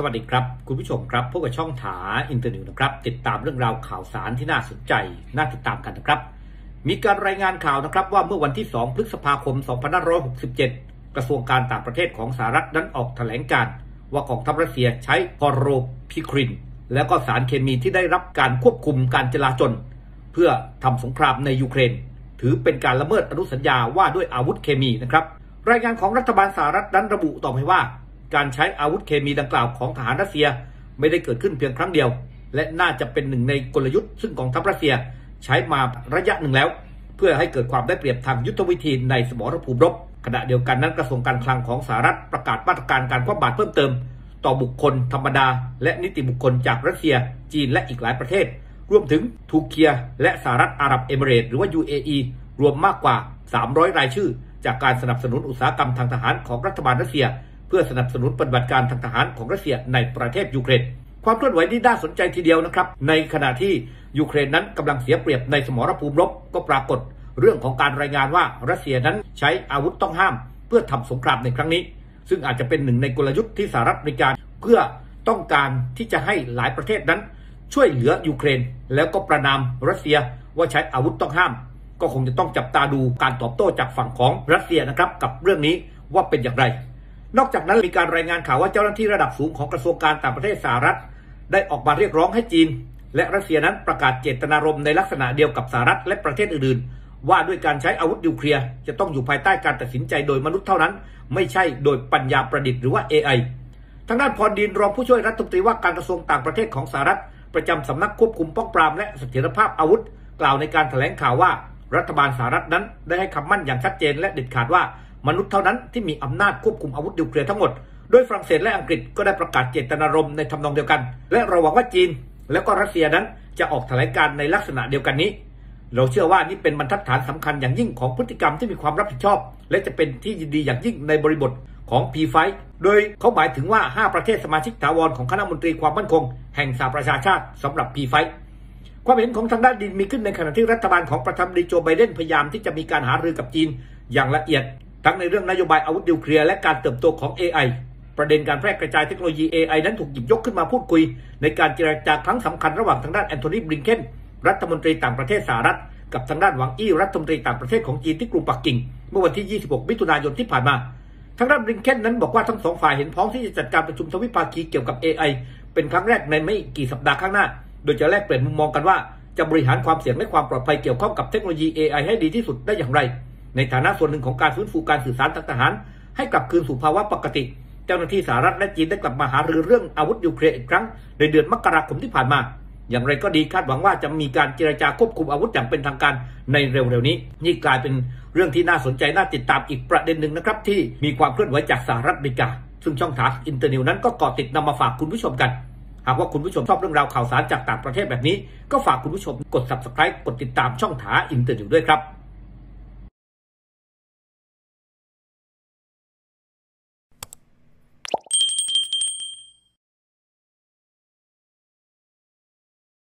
สวัสดีครับ คุณผู้ชมครับพบกับช่อง THA Internews นะครับ ติดตามเรื่องราวข่าวสารที่น่าสนใจ น่าติดตามกันนะครับ มีการรายงานข่าวนะครับ ว่าเมื่อวันที่ 2 พฤษภาคม 2567 กระทรวงการต่างประเทศของสหรัฐนั้นออกแถลงการณ์ ว่ากองทัพรัสเซียใช้คลอโรพิคริน แล้วก็สารเคมีที่ได้รับการควบคุมการจลาจลเพื่อทำสงครามในยูเครน ถือเป็นการละเมิดอนุสัญญาว่าด้วยอาวุธเคมีนะครับรายงานของรัฐบาลสหรัฐนั้นระบุต่อไปว่า การใช้อาวุธเคมีดังกล่าวของทหารรัสเซียไม่ได้เกิดขึ้นเพียงครั้งเดียว และน่าจะเป็นหนึ่งในกลยุทธ์ซึ่งกองทัพรัสเซียใช้มาระยะหนึ่งแล้ว เพื่อให้เกิดความได้เปรียบทางยุทธวิธีในสมรภูมิรบขณะเดียวกันนั้นกระทรวงการคลังของสหรัฐประกาศมาตรการการคว่ำบาตรเพิ่มเติม ต่อบุคคลธรรมดา และนิติบุคคลจากรัสเซีย จีนและอีกหลายประเทศ รวมถึงทูเคีย และสหรัฐอาหรับเอมิเรตหรือว่า UAE รวมมากกว่า 300 รายชื่อ จากการสนับสนุนอุตสาหกรรมทางทหารของรัฐบาลรัสเซีย เพื่อสนับสนุนปฏิบัติการทางทหารของรัสเซียในประเทศยูเครน ความเคลื่อนไหวนี้น่าสนใจทีเดียวนะครับ ในขณะที่ยูเครนนั้นกำลังเสียเปรียบในสมรภูมิรบก็ปรากฏ เรื่องของการรายงานว่ารัสเซียนั้นใช้อาวุธต้องห้าม เพื่อทำสงครามในครั้งนี้ ซึ่งอาจจะเป็นหนึ่งในกลยุทธ์ที่สหรัฐอเมริกาเพื่อต้องการที่จะให้หลายประเทศนั้น ช่วยเหลือยูเครน แล้วก็ประนามรัสเซียว่าใช้อาวุธต้องห้าม ก็คงจะต้องจับตาดูการตอบโต้จากฝั่งของรัสเซียนะครับกับเรื่องนี้ว่าเป็นอย่างไร นอกจากนั้นมีการรายงานข่าวว่าเจ้าหน้าที่ระดับสูงของกระทรวงการต่างประเทศสหรัฐ ได้ออกมาเรียกร้องให้จีน และรัสเซียนั้นประกาศเจตนารมณ์ในลักษณะเดียวกับสหรัฐและประเทศอื่นๆ ว่าด้วยการใช้อาวุธนิวเคลียร์จะต้องอยู่ภายใต้การตัดสินใจโดยมนุษย์เท่านั้น ไม่ใช่โดยปัญญาประดิษฐ์หรือว่า AI ทางด้านพรดินรองผู้ช่วยรัฐมนตรีว่าการกระทรวงต่างประเทศของสหรัฐ ประจำสำนักควบคุมป้องปรามและเสถียรภาพอาวุธ กล่าวในการแถลงข่าวว่า รัฐบาลสหรัฐนั้นได้ให้คำมั่นอย่างชัดเจนและเด็ดขาดว่า มนุษย์เท่านั้นที่มีอำนาจควบคุมอาวุธนิวเคลียร์ทั้งหมด โดยฝรั่งเศสและอังกฤษก็ได้ประกาศเจตนารมณ์ในทำนองเดียวกัน และเราหวังว่าจีน และก็รัสเซียนั้นจะออกแถลงการในลักษณะเดียวกันนี้ เราเชื่อว่านี่เป็นบรรทัดฐานสำคัญอย่างยิ่งของพฤติกรรมที่มีความรับผิดชอบ และจะเป็นที่ยินดีอย่างยิ่งในบริบทของ P5 โดยเขาหมายถึงว่า 5 ประเทศสมาชิกถาวรของคณะมนตรีความมั่นคง แห่งสหประชาชาติสำหรับ P5 ความเห็นของทางด้านดินมีขึ้นในขณะที่รัฐบาลของประธานาธิบดีโจไบเดนพยายามที่จะมีการหารือกับจีนอย่างละเอียด ทั้งในเรื่องนโยบายอาวุธนิวเคลียร์และการเติบโตของ AI ประเด็นการแพร่กระจายเทคโนโลยี AI นั้นถูกหยิบยกขึ้นมาพูดคุย ในการเจรจาครั้งสำคัญระหว่างทางด้านแอนโทนีบริงเกนรัฐมนตรีต่างประเทศสหรัฐ กับทางด้านหวังอี้รัฐมนตรีต่างประเทศของจีนที่กรุงปักกิ่ง เมื่อวันที่ 26 มิถุนายนที่ผ่านมา ทางด้านบริงเกนนั้นบอกว่าทั้งสองฝ่ายเห็นพ้องที่จะจัดการประชุมทวิภาคีเกี่ยวกับ AI เป็นครั้งแรกในไม่กี่สัปดาห์ข้างหน้า โดยจะแลกเปลี่ยนมุมมองกันว่าจะบริหารความเสี่ยงและความปลอดภัยเกี่ยวข้องกับเทคโนโลยี AI ให้ดีที่สุดได้อย่างไร ในฐานะส่วนหนึ่งของการฟื้นฟูการสื่อสารทางทหาร ให้กลับคืนสู่ภาวะปกติ เจ้าหน้าที่สหรัฐและจีนได้กลับมาหารือเรื่องอาวุธนิวเคร์อีกครั้ง ในเดือนมกราคมที่ผ่านมา อย่างไรก็ดีคาดหวังว่าจะมีการเจรจาควบคุมอาวุธอย่างเป็นทางการในเร็วๆนี้ นี่กลายเป็นเรื่องที่น่าสนใจน่าติดตามอีกประเด็นหนึ่งนะครับที่มีความเคลื่อนไหวจากสหรัฐอเมริกา ซึ่งช่อง THA Internews นั้นก็เกาะติดนำมาฝากคุณผู้ชมกันหากว่าคุณผู้ชมชอบเรื่องราวข่าวสารจากต่างประเทศแบบนี้ ก็ฝากคุณผู้ชมกด subscribe กดติดตามช่อง THA Internews ด้วยครับ